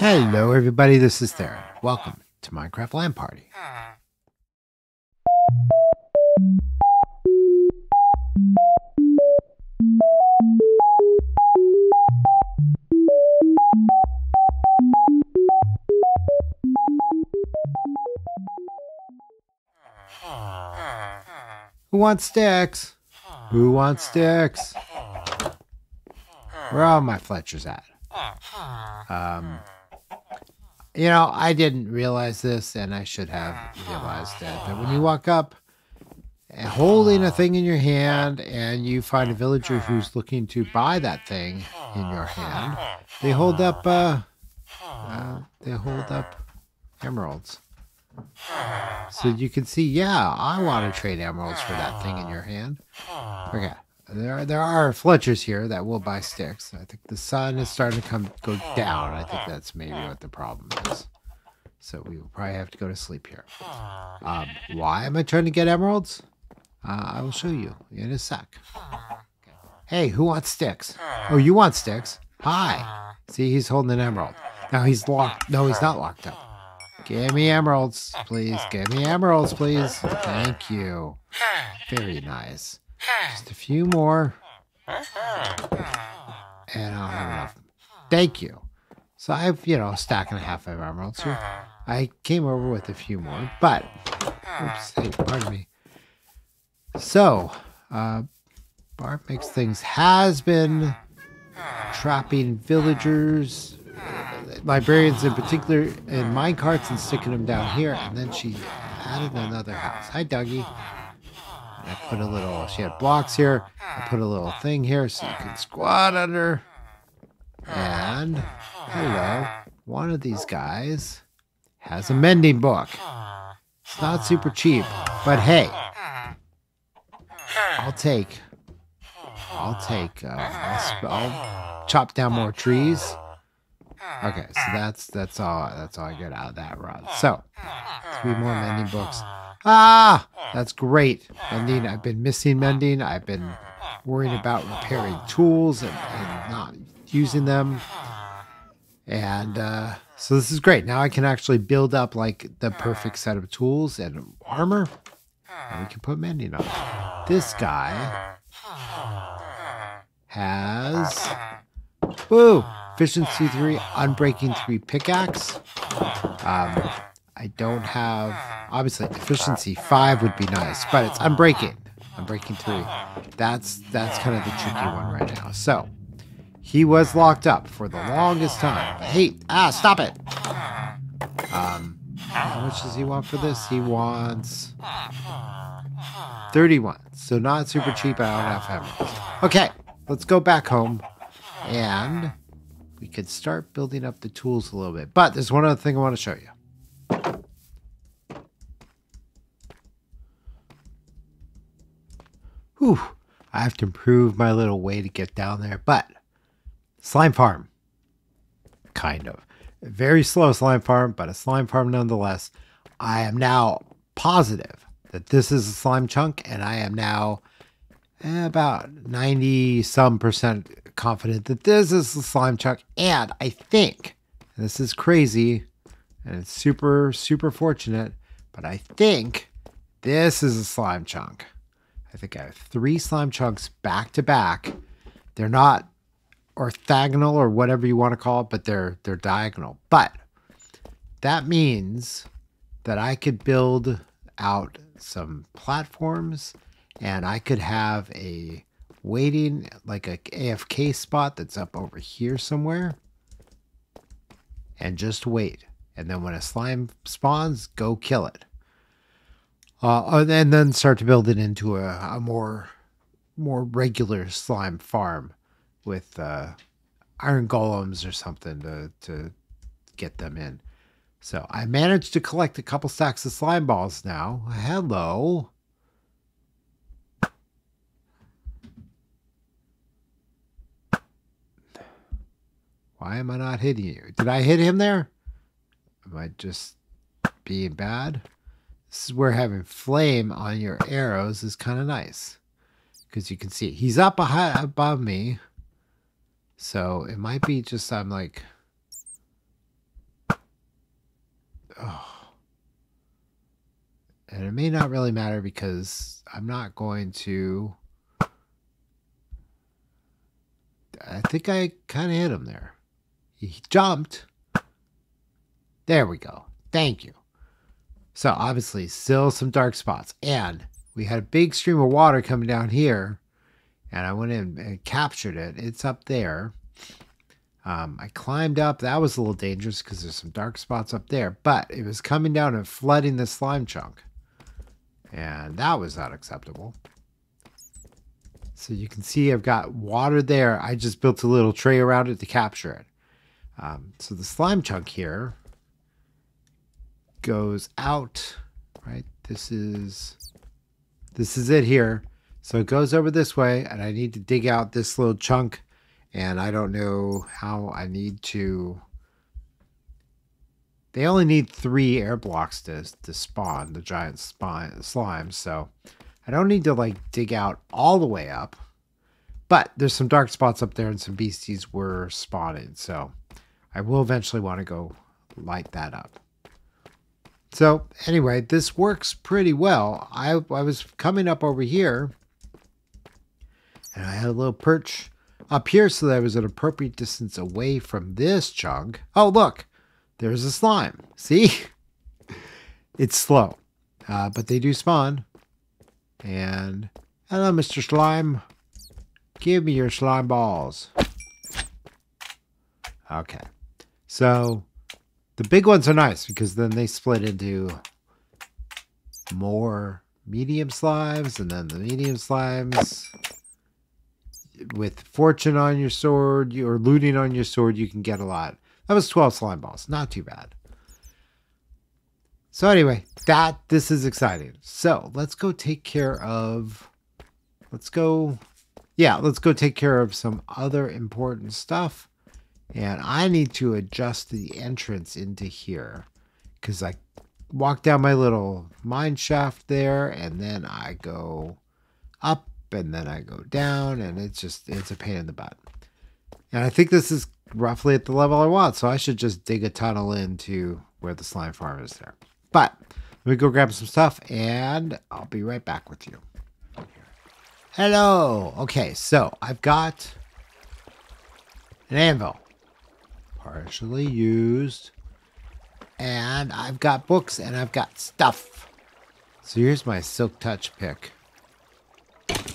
Hello, everybody. This is Theron. Welcome to Minecraft LAN Party. Who wants sticks? Who wants sticks? Where are all my Fletchers at? Um, you know, I didn't realize this, and I should have realized it. That when you walk up holding a thing in your hand, and you find a villager who's looking to buy that thing in your hand, they hold up. Uh, uh, they hold up emeralds. So you can see, yeah, I want to trade emeralds for that thing in your hand. Okay. There are, there are Fletchers here that will buy sticks. I think the sun is starting to come go down. I think that's maybe what the problem is. So we will probably have to go to sleep here. Um, why am I trying to get emeralds? Uh, I will show you in a sec. Hey, who wants sticks? Oh, you want sticks? Hi. See, he's holding an emerald. Now he's locked. No, he's not locked up. Give me emeralds, please. Give me emeralds, please. Thank you. Very nice. Just a few more. And I'll have enough. Thank you. So I've, you know, a stack and a half of emeralds here. I came over with a few more, but, oops, hey, pardon me. So, uh, Bart Makes Things has been trapping villagers, librarians in particular, in minecarts and sticking them down here. And then she added another house. Hi, Dougie. I put a little, she had blocks here. I put a little thing here so you can squat under. And hello, one of these guys has a mending book. It's not super cheap, but hey, I'll take, I'll take, uh, I'll, I'll chop down more trees. Okay, so that's that's all that's all I get out of that run. So three more mending books. Ah, that's great. Mending. I've been missing mending. I've been worrying about repairing tools and, and not using them. And uh, so this is great. Now I can actually build up like the perfect set of tools and armor. And we can put mending on. This guy has woo efficiency three, unbreaking three pickaxe. Um, I don't have obviously efficiency five would be nice, but it's unbreaking. breaking three. That's that's kind of the tricky one right now. So he was locked up for the longest time. But hey, ah, stop it. Um, how much does he want for this? He wants 31. So not super cheap. I don't have emeralds. Okay, let's go back home and we could start building up the tools a little bit. But there's one other thing I want to show you. Whew, I have to improve my little way to get down there, but slime farm, kind of. Very slow slime farm, but a slime farm nonetheless. I am now positive that this is a slime chunk, and I am now eh, about 90 some percent confident that this is a slime chunk. And I think, and this is crazy, and it's super, super fortunate, but I think this is a slime chunk. I think I have three slime chunks back to back. They're not orthogonal or whatever you want to call it, but they're they're diagonal. But that means that I could build out some platforms and I could have a waiting like a AFK spot that's up over here somewhere and just wait. And then when a slime spawns, go kill it. Uh, and then start to build it into a, a more more regular slime farm with uh, iron golems or something to to get them in. So I managed to collect a couple stacks of slime balls now. Hello. Why am I not hitting you? Did I hit him there? Am I just being bad? Where having flame on your arrows is kind of nice. Because you can see he's up high above me. So it might be just I'm like oh. And it may not really matter because I'm not going to. I think I kind of hit him there. He jumped. There we go. Thank you. So obviously, still some dark spots. And we had a big stream of water coming down here. And I went in and captured it. It's up there. Um, I climbed up. That was a little dangerous because there's some dark spots up there. But it was coming down and flooding the slime chunk. And that was not acceptable. So you can see I've got water there. I just built a little tray around it to capture it. Um, so the slime chunk here goes out, right? This is this is it here. So it goes over this way, and I need to dig out this little chunk, and I don't know how I need to. They only need three air blocks to, to spawn the giant spine, slimes, so I don't need to like dig out all the way up. But there's some dark spots up there, and some beasties were spawning, so I will eventually want to go light that up. So anyway, this works pretty well. I, I was coming up over here and I had a little perch up here so that I was an appropriate distance away from this chunk. Oh, look, there's a slime. See? It's slow, uh, but they do spawn. And hello, Mr. Slime. Give me your slime balls. Okay. So the big ones are nice because then they split into more medium slimes and then the medium slimes. With fortune on your sword or looting on your sword you can get a lot. That was 12 slime balls. Not too bad. So anyway that this is exciting. So let's go take care of let's go yeah let's go take care of some other important stuff and I need to adjust the entrance into here because I walk down my little mine shaft there and then I go up and then I go down and it's just, it's a pain in the butt. And I think this is roughly at the level I want. So I should just dig a tunnel into where the slime farm is there. But let me go grab some stuff and I'll be right back with you. Hello. Okay, so I've got an anvil partially used. And I've got books and I've got stuff. So here's my Silk Touch pick.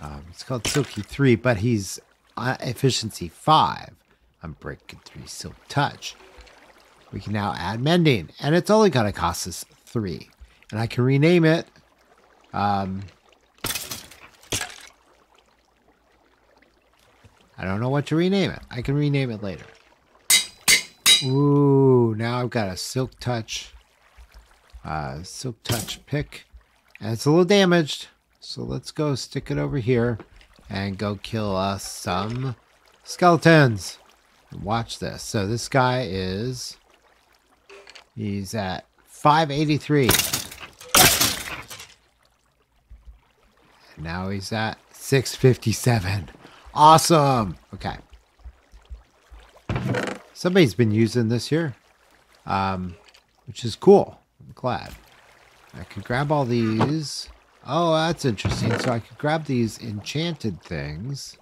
Um, it's called Silky 3, but he's uh, efficiency 5. unbreaking 3 Silk Touch. We can now add Mending, and it's only going to cost us 3. And I can rename it. Um, I don't know what to rename it. I can rename it later. Ooh, now I've got a Silk Touch, uh, Silk Touch pick. And it's a little damaged. So let's go stick it over here and go kill us some skeletons. Watch this. So this guy is, he's at 583. And now he's at 657. Awesome. Okay. Somebody's been using this here, um, which is cool. I'm glad. I can grab all these. Oh, that's interesting. So I could grab these enchanted things.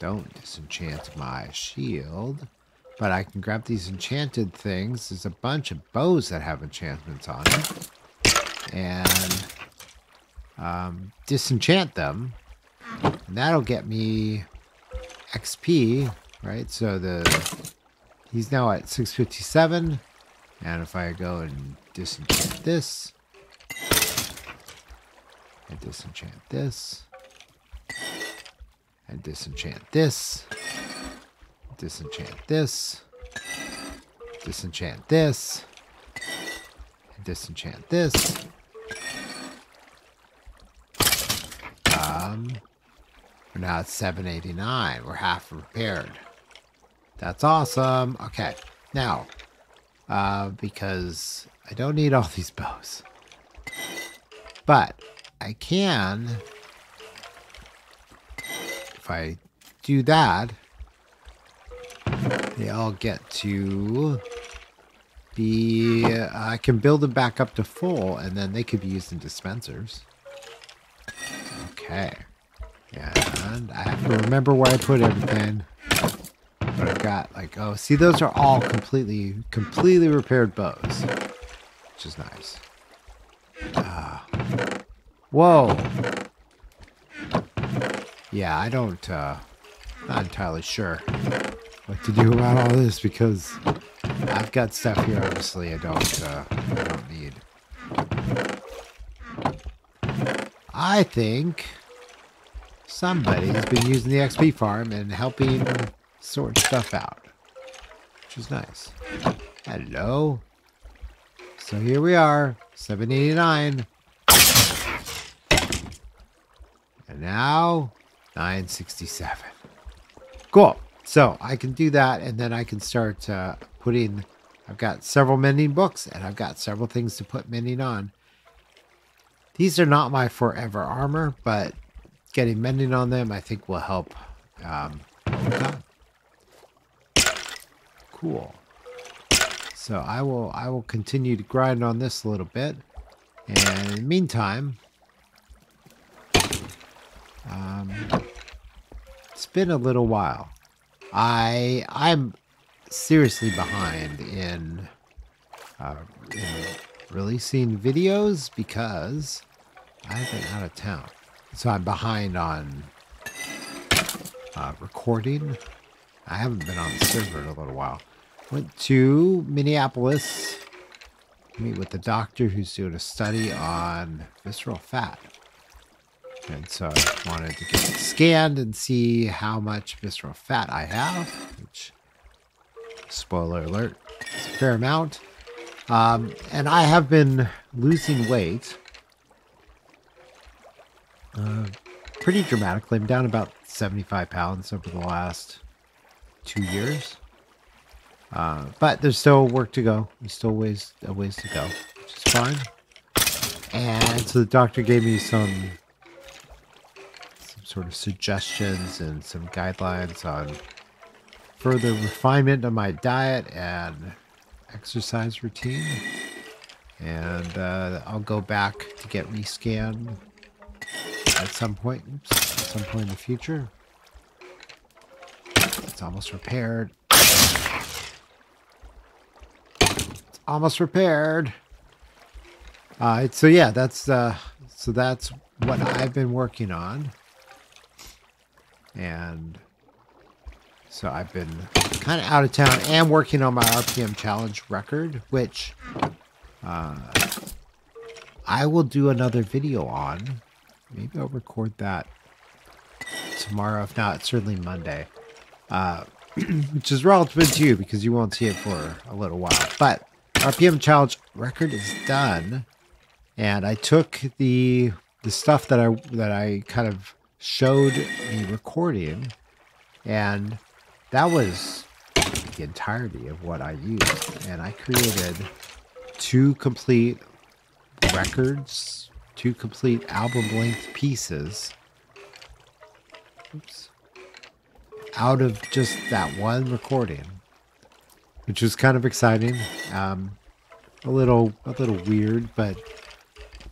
Don't disenchant my shield. But I can grab these enchanted things. There's a bunch of bows that have enchantments on it. And um, disenchant them. And that'll get me XP, right? So the He's now at 657. And if I go and disenchant this, and disenchant this, and disenchant this, disenchant this, disenchant this, and disenchant this. Um, we're now at 789. We're half repaired. That's awesome. Okay. Now, uh, because I don't need all these bows. But I can, if I do that, they all get to be uh, I can build them back up to full, and then they could be used in dispensers. Okay, and I have to remember where I put everything. I've got like oh, see those are all completely completely repaired bows, which is nice. Uh, whoa. Yeah, I don't. uh Not entirely sure what to do about all this because I've got stuff here. Obviously, I don't. Uh, I don't need. I think somebody's been using the XP farm and helping sort stuff out, which is nice. Hello. So here we are, 789. And now 967. Cool. So I can do that and then I can start uh, putting, I've got several mending books and I've got several things to put mending on. These are not my forever armor, but getting mending on them I think will help um, Cool. So I will I will continue to grind on this a little bit. And in the meantime, um, it's been a little while. I I'm seriously behind in, uh, in releasing videos because I've been out of town. So I'm behind on uh, recording. I haven't been on the server in a little while. Went to Minneapolis meet with the doctor who's doing a study on visceral fat. And so I wanted to get scanned and see how much visceral fat I have, which, spoiler alert, is a fair amount. Um, and I have been losing weight uh, pretty dramatically. I'm down about 75 pounds over the last two years. Uh, but there's still work to go. There's still ways a ways to go, which is fine. And so the doctor gave me some some sort of suggestions and some guidelines on further refinement of my diet and exercise routine. And uh, I'll go back to get rescanned at some point, oops, at some point in the future. It's almost repaired. Almost repaired. Uh, so yeah, that's uh, so that's what I've been working on, and so I've been kind of out of town and working on my RPM challenge record, which uh, I will do another video on. Maybe I'll record that tomorrow, if not, certainly Monday. Uh, which is relevant to you because you won't see it for a little while. But RPM challenge record is done, and I took the the stuff that I that I kind of showed the recording, and that was the entirety of what I used, and I created two complete records, two complete album length pieces. Oops. Out of just that one recording which was kind of exciting. Um, a little, a little weird, but,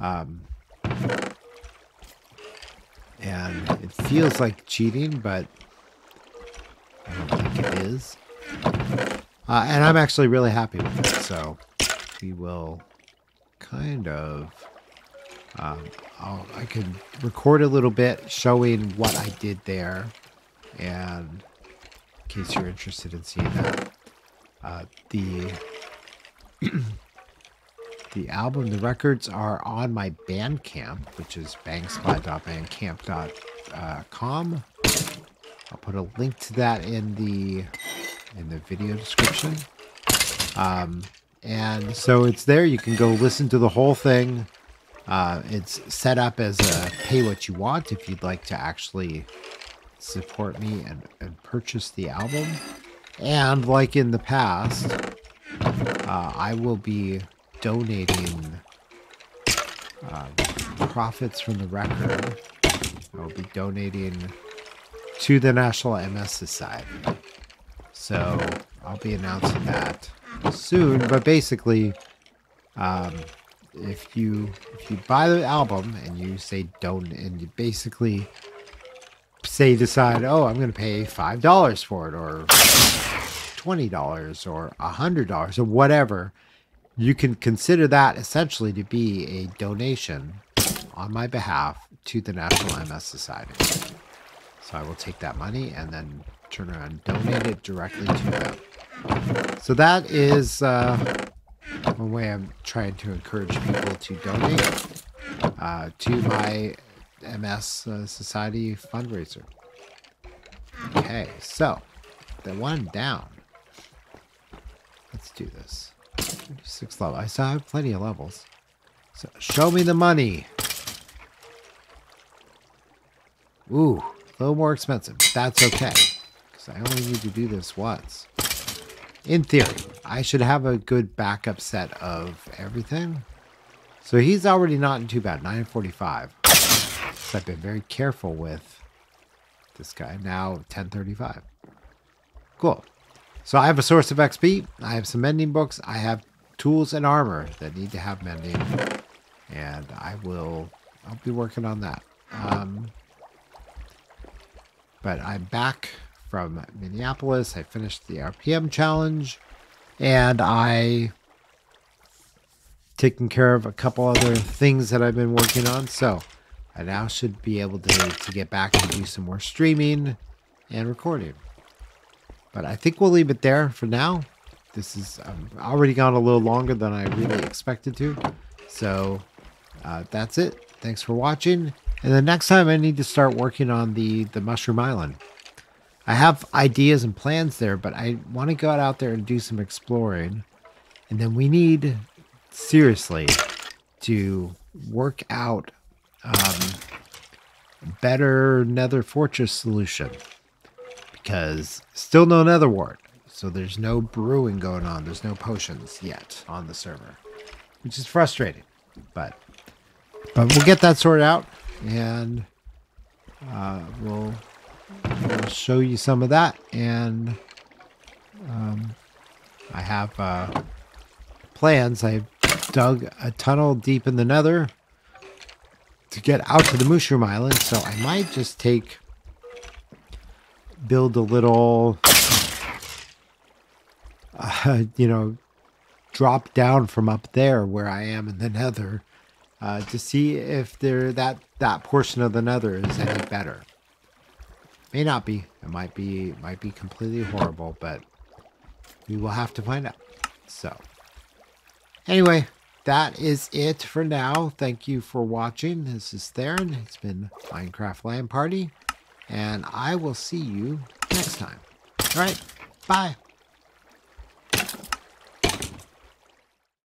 um, and it feels like cheating, but I don't think it is. Uh, and I'm actually really happy with it. So we will kind of, um, i can record a little bit showing what I did there, and in case you're interested in seeing that. Uh, the the album, the records are on my Bandcamp, which is bangsplat.bandcamp.com. I'll put a link to that in the in the video description. Um, and so it's there. You can go listen to the whole thing. Uh, it's set up as a pay what you want if you'd like to actually support me and, and purchase the album. And like in the past, uh, I will be donating uh, profits from the record. I will be donating to the National MS Society. So I'll be announcing that soon. But basically, um, if you if you buy the album and you say don't, and you basically say decide, oh, I'm going to pay five dollars for it, or twenty dollars, or a hundred dollars, or whatever, you can consider that essentially to be a donation on my behalf to the National MS Society. So I will take that money and then turn around and donate it directly to them. So that is uh, one way I'm trying to encourage people to donate uh, to my MS uh, Society fundraiser. Okay, so the one down. Let's do this. Six level. I still have plenty of levels. So show me the money. Ooh, a little more expensive. That's okay. Because I only need to do this once. In theory, I should have a good backup set of everything. So he's already not in too bad. 945. So I've been very careful with this guy. Now 1035. Cool. So I have a source of XP. I have some mending books. I have tools and armor that need to have mending. And I will, I'll be working on that. Um, but I'm back from Minneapolis. I finished the RPM challenge and I taken care of a couple other things that I've been working on. So I now should be able to, to get back and do some more streaming and recording. But I think we'll leave it there for now. This is um, already gone a little longer than I really expected to. So uh, that's it. Thanks for watching. And the next time I need to start working on the, the Mushroom Island. I have ideas and plans there, but I want to go out there and do some exploring. And then we need, seriously, to work out um, better Nether Fortress solution. Because still no Nether Wart. So there's no brewing going on. There's no potions yet on the server. Which is frustrating. But but we'll get that sorted out and uh, we'll, we'll, show you some of that. And um, I have uh, plans. I dug a tunnel deep in the nether to get out to the Mushroom Island, so I might just take build a little, uh, you know, drop down from up there where I am in the nether uh, to see if there that that portion of the nether is any better. May not be. It might be might be completely horrible, but we will have to find out. So anyway, that is it for now. Thank you for watching. This is Theron. It's been Minecraft LAN Party, and I will see you next time. All right, bye.